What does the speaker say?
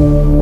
Música